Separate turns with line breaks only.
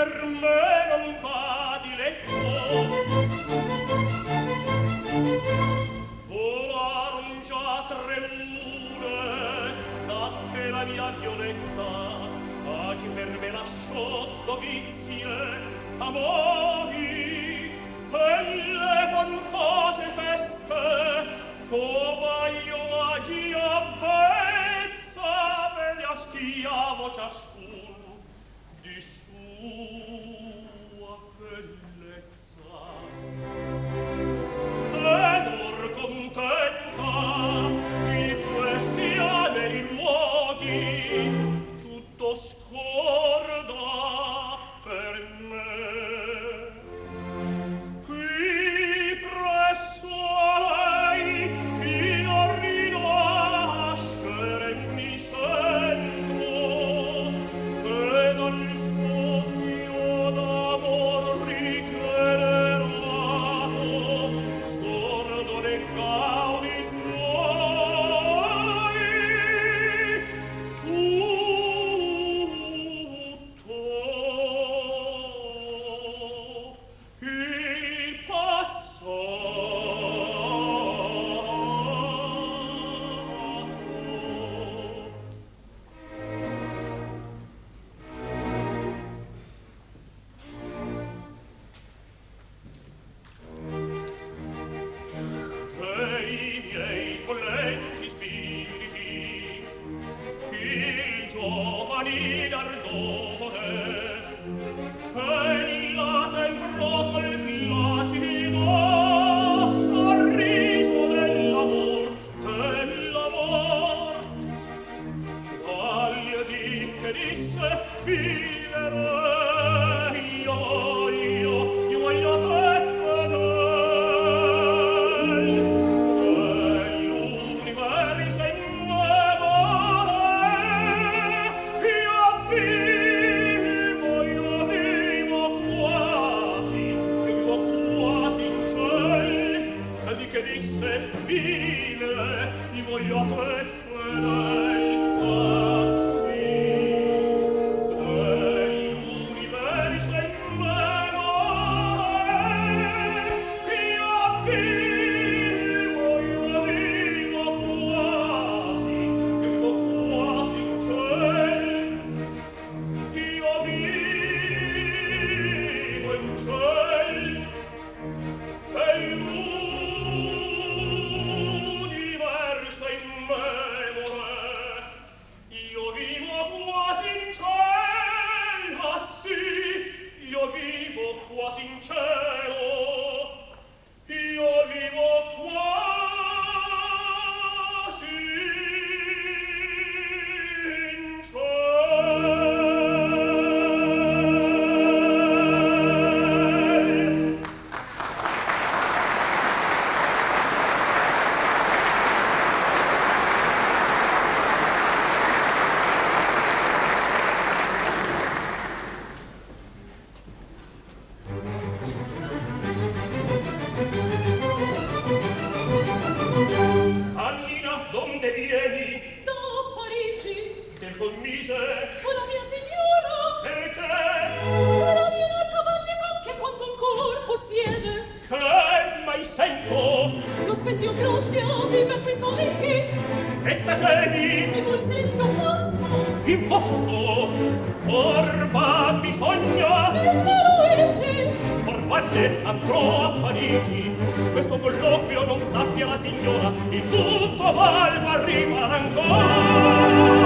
per me non fa di letto volaron già tre mure da che la mia violetta oggi per me lasciò dovizie amori e le vantose feste covaglio agire Lieder Da
Parigi.
Del commise? O la
mia signora.
Perché?
Ora viene a cavalli anche quanto il color possiede.
Che cioè, mai sento? Lo
specchio grottio vive qui soletti.
E tacevi? E voi
silenzio opposto.
Imposto? Or va bisogna. Mille
luigi.
Or valle andrò a Parigi. Questo colore bella signora il tutto valgo arriva ancora.